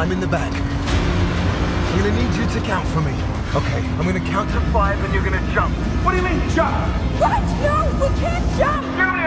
I'm in the back. I'm gonna need you to count for me. Okay, I'm gonna count to five and you're gonna jump. What do you mean, jump? What? No, we can't jump!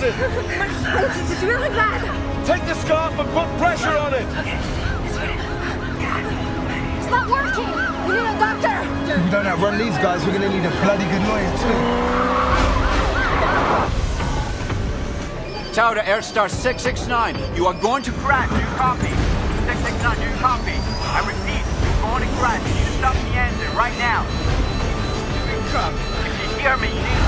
How bad is it? It's, it's really bad. Take the scarf and put pressure on it. Okay. It's not working. We need a doctor. If we don't outrun these guys, we're gonna need a bloody good lawyer too. Tower to Airstar 669. You are going to crash. Do you copy? 669, do you copy? I repeat, you're going to crash. You need to stop the engine right now. If you hear me, you need to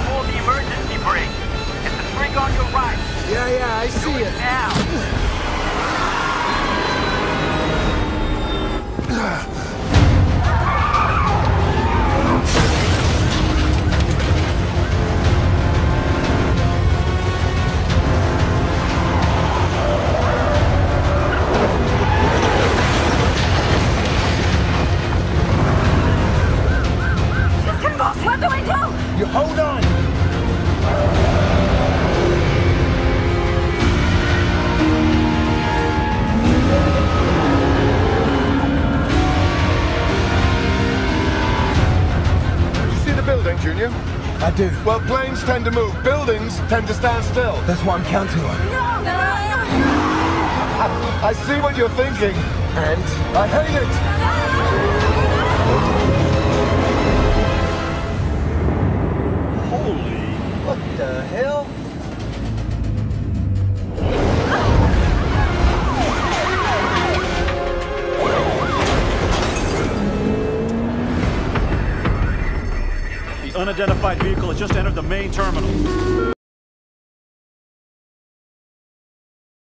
Yeah, yeah, I see it. Now. What do I do? You hold on. Junior? I do. Well, planes tend to move. Buildings tend to stand still. That's what I'm counting on. No, no, I see what you're thinking, and I hate it. Holy. Unidentified vehicle has just entered the main terminal.